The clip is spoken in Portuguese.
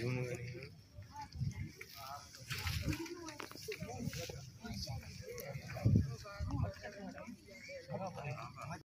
viu.